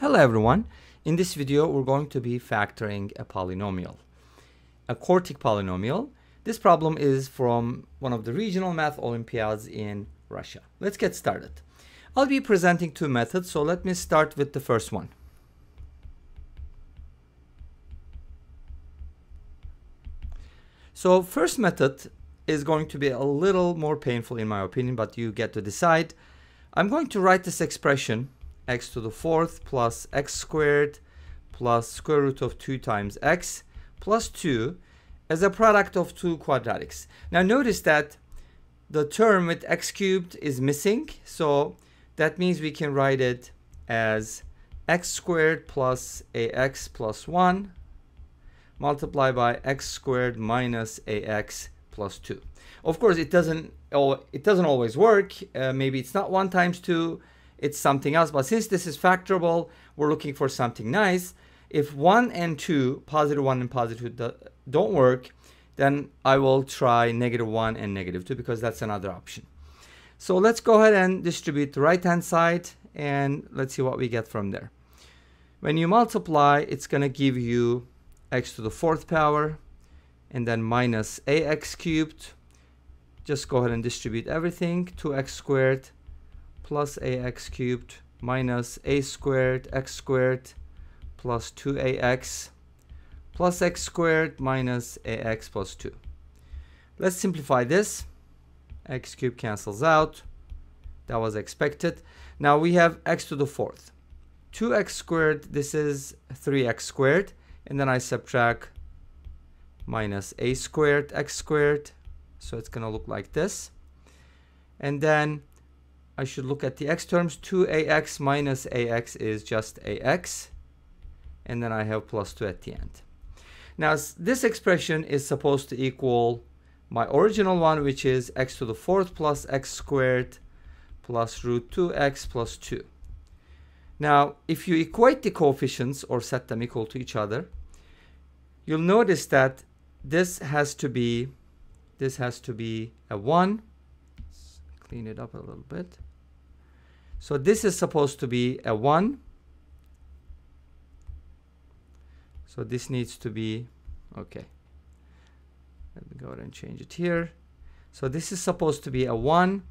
Hello everyone. In this video we're going to be factoring a polynomial, a quartic polynomial. This problem is from one of the regional math olympiads in Russia. Let's get started. I'll be presenting two methods, so let me start with the first one. So first method is going to be a little more painful in my opinion, but you get to decide. I'm going to write this expression x to the fourth plus x squared plus square root of 2 times x plus 2 as a product of two quadratics. Now notice that the term with x cubed is missing, so that means we can write it as x squared plus ax plus 1 multiplied by x squared minus ax plus 2. Of course, it doesn't it doesn't always work. Uh, maybe it's not 1 times 2, it's something else. But since this is factorable, we're looking for something nice. If 1 and 2, positive 1 and positive 2 don't work, then I will try negative 1 and negative 2 because that's another option. So let's go ahead and distribute the right hand side and let's see what we get from there. When you multiply, it's going to give you x to the fourth power and then minus ax cubed. Just go ahead and distribute everything. 2x squared plus ax cubed minus a squared x squared plus 2ax plus x squared minus ax plus 2. Let's simplify this. x cubed cancels out. That was expected. Now we have x to the fourth. 2x squared, this is 3x squared. And then I subtract minus a squared x squared. So it's going to look like this. And then I should look at the x terms. 2ax minus ax is just ax. And then I have plus 2 at the end. Now, this expression is supposed to equal my original one, which is x to the fourth plus x squared plus root 2x plus 2. Now, if you equate the coefficients or set them equal to each other, you'll notice that this has to be this has to be a 1. Let's clean it up a little bit. So this is supposed to be a 1. So this needs to be, okay. Let me go ahead and change it here. So this is supposed to be a 1.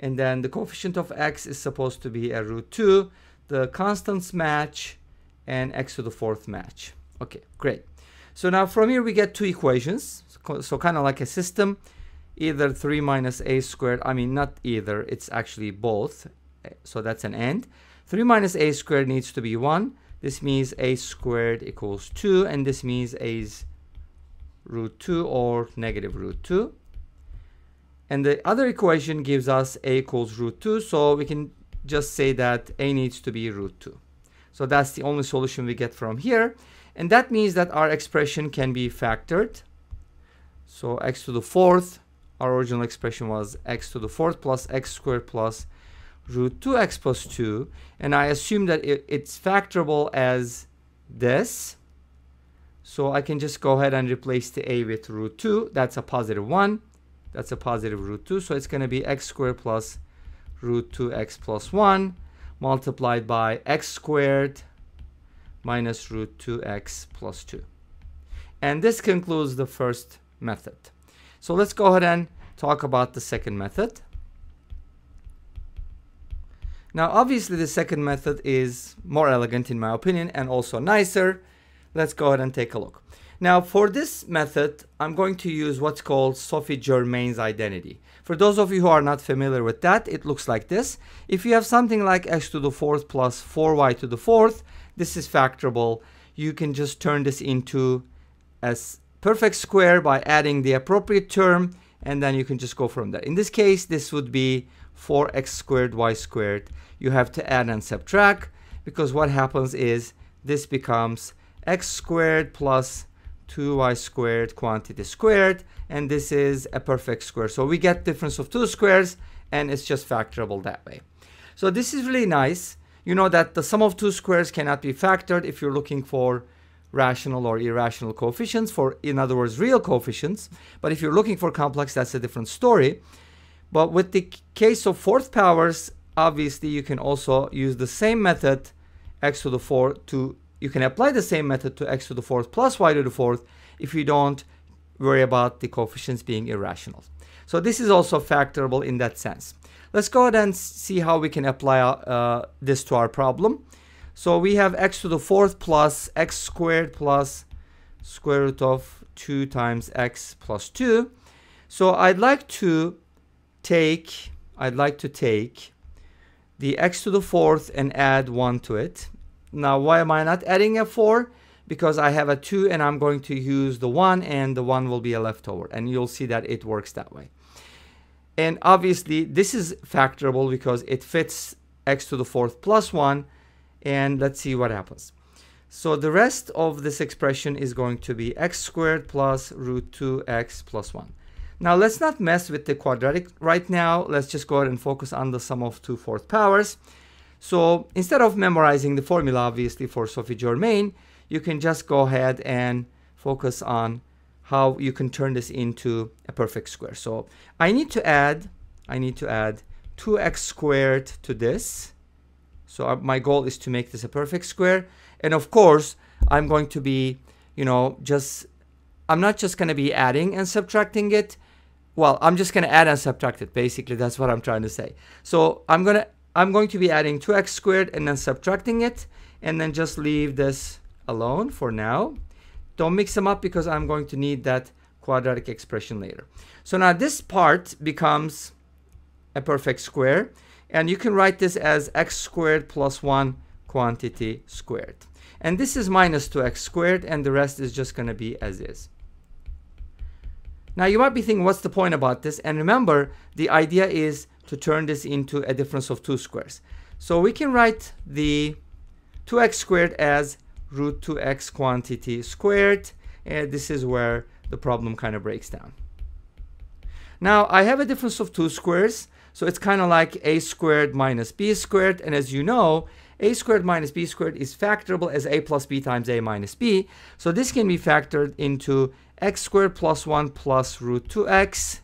And then the coefficient of x is supposed to be a root 2. The constants match and x to the fourth match. Okay, great. So now from here we get two equations. So, kind of like a system. Either 3 minus a squared. I mean, not either. It's actually both so that's an end. 3 minus a squared needs to be 1. This means a squared equals 2, and this means a is root 2 or negative root 2. And the other equation gives us a equals root 2, so we can just say that a needs to be root 2. So that's the only solution we get from here. And that means that our expression can be factored. So x to the fourth, our original expression was x to the fourth plus x squared plus root 2x plus 2 and I assume that it, it's factorable as this. So I can just go ahead and replace the a with root 2 that's a positive 1 that's a positive root 2 so it's going to be x squared plus root 2x plus 1 multiplied by x squared minus root 2x plus 2 and this concludes the first method. So let's go ahead and talk about the second method now, obviously the second method is more elegant in my opinion and also nicer. Let's go ahead and take a look. Now, for this method, I'm going to use what's called Sophie Germain's identity. For those of you who are not familiar with that, it looks like this. If you have something like x to the fourth plus 4y to the fourth, this is factorable. You can just turn this into a perfect square by adding the appropriate term, and then you can just go from there. In this case, this would be 4x squared y squared. You have to add and subtract because what happens is this becomes x squared plus 2y squared quantity squared and this is a perfect square. So we get difference of two squares and it's just factorable that way. So this is really nice. You know that the sum of two squares cannot be factored if you're looking for rational or irrational coefficients for in other words real coefficients but if you're looking for complex that's a different story but with the case of fourth powers, obviously you can also use the same method x to the fourth to you can apply the same method to x to the fourth plus y to the fourth if you don't worry about the coefficients being irrational. So this is also factorable in that sense. Let's go ahead and see how we can apply uh, this to our problem. So we have x to the fourth plus x squared plus square root of 2 times x plus 2. So I'd like to take, I'd like to take the x to the fourth and add 1 to it. Now, why am I not adding a 4? Because I have a 2 and I'm going to use the 1 and the 1 will be a leftover. And you'll see that it works that way. And obviously, this is factorable because it fits x to the fourth plus 1. And let's see what happens. So the rest of this expression is going to be x squared plus root 2x plus 1. Now let's not mess with the quadratic right now. Let's just go ahead and focus on the sum of two fourth powers. So instead of memorizing the formula, obviously, for Sophie Germain, you can just go ahead and focus on how you can turn this into a perfect square. So I need to add, I need to add 2x squared to this. So uh, my goal is to make this a perfect square. And of course, I'm going to be, you know, just, I'm not just going to be adding and subtracting it. Well, I'm just going to add and subtract it. Basically, that's what I'm trying to say. So I'm going to I'm going to be adding 2x squared and then subtracting it and then just leave this alone for now. Don't mix them up because I'm going to need that quadratic expression later. So now this part becomes a perfect square and you can write this as x squared plus 1 quantity squared. And this is minus 2x squared and the rest is just going to be as is. Now you might be thinking what's the point about this and remember the idea is to turn this into a difference of two squares. So we can write the 2x squared as root 2x quantity squared. And this is where the problem kind of breaks down. Now I have a difference of two squares. So it's kind of like a squared minus b squared. And as you know, a squared minus b squared is factorable as a plus b times a minus b. So this can be factored into x squared plus 1 plus root 2x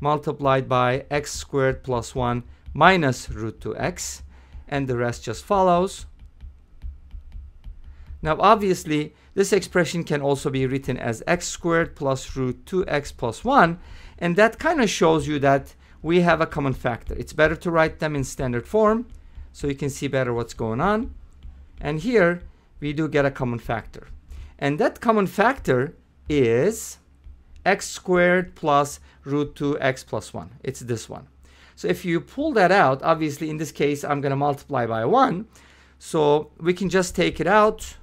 multiplied by x squared plus 1 minus root 2x and the rest just follows. Now obviously this expression can also be written as x squared plus root 2x plus 1 and that kind of shows you that we have a common factor. It's better to write them in standard form so you can see better what's going on. And here we do get a common factor. And that common factor is x squared plus root 2x plus 1. It's this one. So if you pull that out, obviously in this case, I'm going to multiply by 1. So we can just take it out,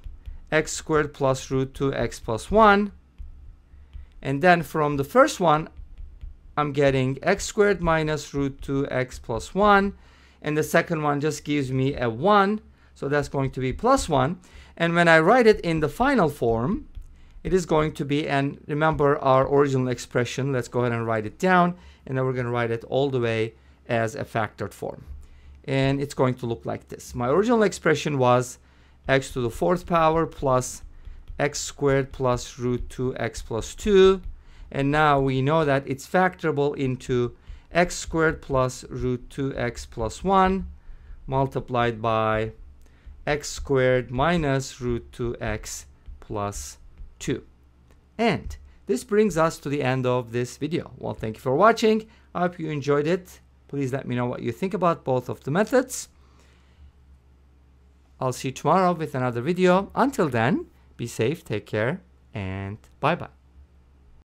x squared plus root 2x plus 1. And then from the first one, I'm getting x squared minus root 2x plus 1. And the second one just gives me a 1. So that's going to be plus 1. And when I write it in the final form, it is going to be, and remember our original expression, let's go ahead and write it down, and then we're going to write it all the way as a factored form. And it's going to look like this. My original expression was x to the fourth power plus x squared plus root 2x plus 2. And now we know that it's factorable into x squared plus root 2x plus 1 multiplied by x squared minus root 2x plus 2. And this brings us to the end of this video. Well, thank you for watching. I hope you enjoyed it. Please let me know what you think about both of the methods. I'll see you tomorrow with another video. Until then, be safe, take care, and bye-bye.